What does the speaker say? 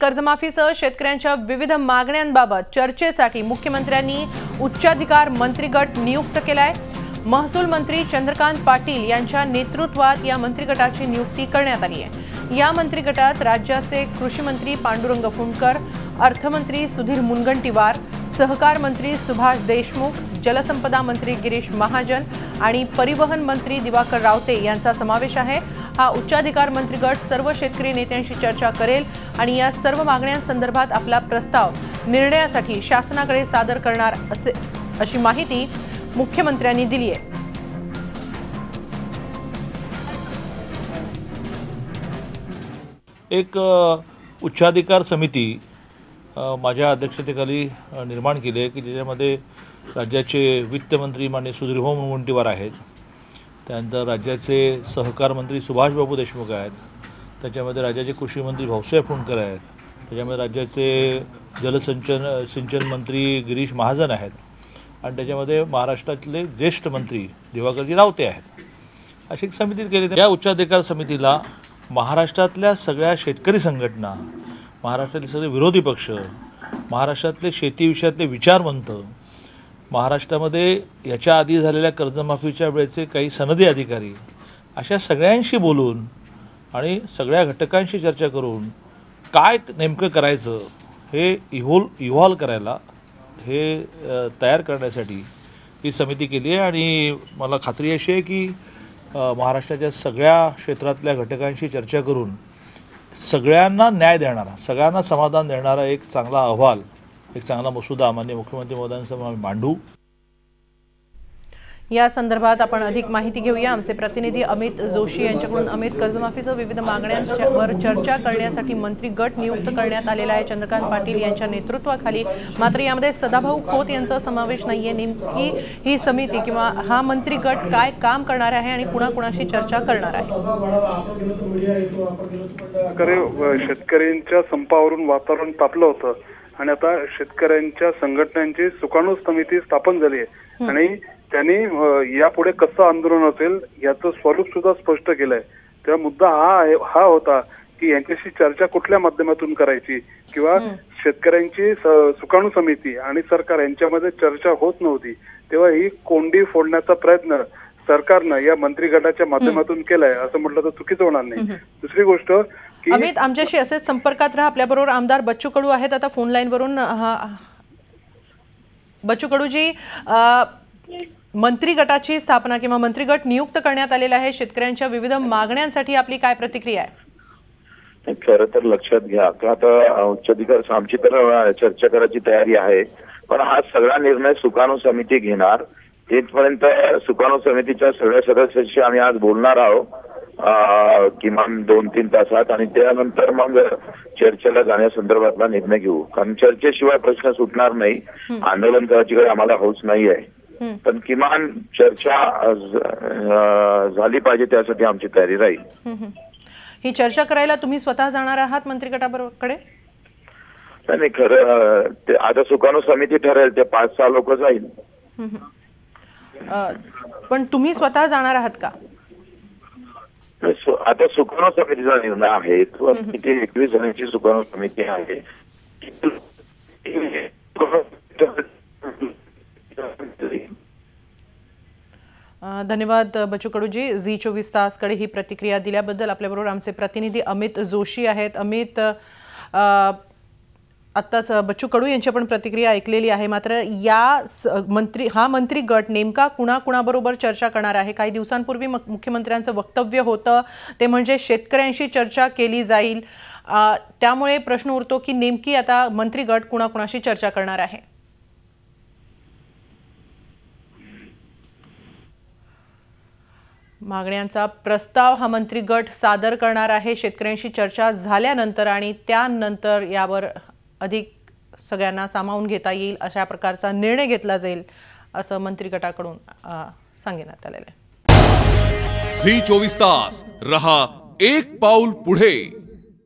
कर्जमाफीसह शेतकऱ्यांच्या विविध मागण्यांबाबत चर्चेसाठी मुख्यमंत्र्यांनी उच्चाधिकार मंत्रिगट नियुक्त केलाय. महसूल मंत्री चंद्रकांत पाटील यांच्या नेतृत्वात या मंत्रिगटाची नियुक्ती करण्यात आली आहे. या मंत्रिगटात राज्याचे कृषी मंत्री पांडुरंग फुंडकर अर्थमंत्री सुधीर मुनगंटीवार सहकार मंत्री सुभाष देशमुख जलसंपदा मंत्री गिरीश महाजन आणि परिवहन मंत्री दिवाकर रावते यांचा समावेश आहे. हा उच्चाधिकार मंत्रिगट सर्व शेतकरी नेत्यांशी चर्चा करेल आणि या सर्व मागण्यांसंदर्भात आपला प्रस्ताव निर्णयासाठी शासनाकडे सादर करणार असे अशी माहिती मुख्यमंत्र्यांनी दिली आहे. एक उच्चाधिकार समिती माझ्या अध्यक्षतेखाली निर्माण केली आहे की ज्याच्यामध्ये राज्याचे वित्तमंत्री माननीय सुधीरभाऊ मुनगंटीवार आहेत. त्यानंतर राज्याचे सहकार मंत्री सुभाषबाबू देशमुख आहेत. त्याच्यामध्ये राज्याचे कृषी मंत्री भाऊसाहेब फुंडकर आहेत. त्याच्यामध्ये राज्याचे जलसंचन सिंचन मंत्री गिरीश महाजन आहेत. आणि त्याच्यामध्ये महाराष्ट्रातले ज्येष्ठ मंत्री दिवाकरजी रावते आहेत. अशी एक समिती केली या उच्चाधिकार समितीला महाराष्ट्रातल्या सगळ्या शेतकरी संघटना महाराष्ट्रातले सगळे विरोधी पक्ष महाराष्ट्रातले शेतीविषयातले विचारवंत महाराष्ट्रामध्ये याच्या आधी झालेल्या कर्जमाफीच्या वेळेचे काही सनदी अधिकारी अशा सगळ्यांशी बोलून आणि सगळ्या घटकांशी चर्चा करून काय नेमकं करायचं हे इव्हॉल इव्हॉल्व करायला हे तयार करण्यासाठी ही समिती केली आहे. आणि मला खात्री अशी आहे की महाराष्ट्राच्या सगळ्या क्षेत्रातल्या घटकांशी चर्चा करून सगळ्यांना न्याय देणारा सगळ्यांना समाधान देणारा एक चांगला अहवाल एक चांगला मसुदा माननीय मुख्यमंत्री महोदयांसमोर आम्ही मांडू. या संदर्भात आपण अधिक माहिती घेऊया. आमचे प्रतिनिधी अमित जोशी यांच्याकडून अमित कर्जमाफीसह विविध मागण्यांवर चर्चा करण्यासाठी मंत्री गट नियुक्त करण्यात आलेला आहे. चंद्रकांत पाटील यांच्या नेतृत्वाखाली मात्र यामध्ये सदाभाऊ खोत यांचा समावेश नाहीये. नेमकी ही समिती किंवा हा मंत्री गट काय काम करणार आहे आणि कुणाकुणाशी चर्चा करणार आहे? शेतकऱ्यांच्या संपावरून वातावरण तापलं होतं. आणि आता शेतकऱ्यांच्या संघटनांची सुकाणू समिती स्थापन झाली आहे. आणि त्यांनी यापुढे कसं आंदोलन असेल याचं स्वरूप सुद्धा स्पष्ट केलंय. तेव्हा मुद्दा हा आहे हा होता की यांच्याशी चर्चा कुठल्या माध्यमातून करायची? किंवा शेतकऱ्यांची सुकाणू समिती आणि सरकार यांच्यामध्ये चर्चा होत नव्हती तेव्हा ही कोंडी फोडण्याचा प्रयत्न सरकारनं या मंत्रिगटाच्या माध्यमातून केलाय असं म्हटलं तर चुकीचं होणार नाही. दुसरी गोष्ट की अमित आमच्याशी असेच संपर्कात राहा. आपल्याबरोबर आमदार बच्चू कडू आहेत. आता फोन लाईनवरून हा- बच्चू कडूजी मंत्री गटाची स्थापना किंवा मंत्रिगट नियुक्त करण्यात आलेला आहे. शेतकऱ्यांच्या विविध मागण्यांसाठी आपली काय प्रतिक्रिया आहे? खरं तर लक्षात घ्या. का आता उच्चाधिकार आमची तर चर्चा करायची तयारी आहे. पण हा सगळा निर्णय सुकाणू समिती घेणार. तिथपर्यंत सुकाणू समितीच्या सगळ्या सदस्यांशी आम्ही आज बोलणार आहोत किमान दोन तीन तासात आणि त्यानंतर मग चर्चेला जाण्यासंदर्भातला निर्णय घेऊ. कारण चर्चेशिवाय प्रश्न सुटणार नाही. आंदोलन करायची काही आम्हाला हौस नाही आहे. पण किमान चर्चा झाली पाहिजे त्यासाठी आमची तयारी राहील. हं, चर्चा करायला तुम्ही स्वतः जाणार आहात मंत्रिगटाकडे नाही नाही, खरं आता सुकाणू समिती ठरेल ते पाच सहा लोक जाईल. पण तुम्ही स्वतः जाणार आहात का? आता सुकाणू समितीचा निर्णय आहे. तो किती एकवीस जणांची सुकाणू समिती आहे. धन्यवाद बच्चू कडूजी. झी चोवीस तासकडे ही प्रतिक्रिया दिल्याबद्दल आपल्याबरोबर आमचे प्रतिनिधी अमित जोशी आहेत. अमित आत्ताच बच्चू कडू यांची आपण प्रतिक्रिया ऐकलेली आहे. मात्र या स- मंत्री हा मंत्री गट नेमका कुणाकुणाबरोबर चर्चा करणार आहे? काही दिवसांपूर्वी मुख्यमंत्र्यांचं वक्तव्य होतं. ते म्हणजे शेतकऱ्यांशी चर्चा केली जाईल. त्यामुळे प्रश्न उरतो की नेमकी आता मंत्री गट कुणाकुणाशी चर्चा करणार आहे? मागण्यांचा प्रस्ताव हा मंत्री गट सादर करणार आहे. शेतकऱ्यांशी चर्चा झाल्यानंतर आणि त्यानंतर यावर अधिक सगळ्यांना सामावून घेता येईल अशा प्रकारचा निर्णय घेतला जाईल असं मंत्री गटाकडून सांगण्यात आलेलं आहे. झी चोवीस तास रहा एक पाऊल पुढे.